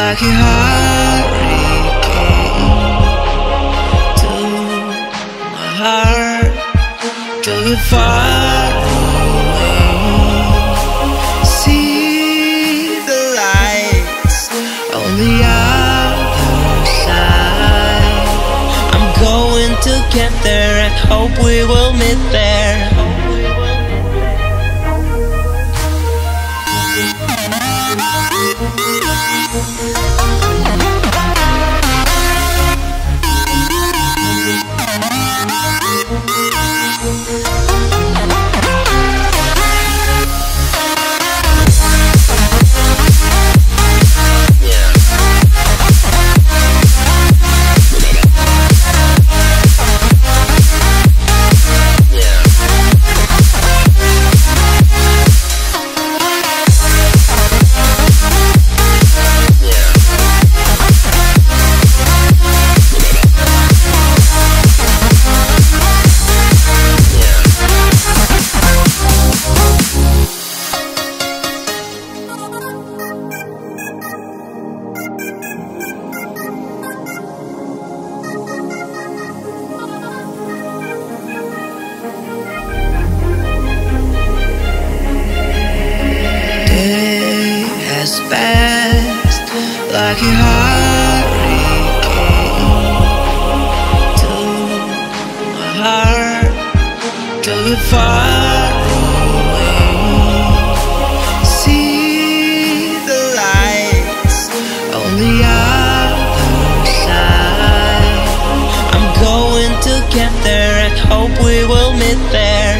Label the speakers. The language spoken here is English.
Speaker 1: like a hurricane to my heart, took it far. See the lights on the other side. I'm going to get there and hope we will meet there. Passed like a hurricane to my heart, took it far away. See the lights on the other side. I'm going to get there and hope we will meet there.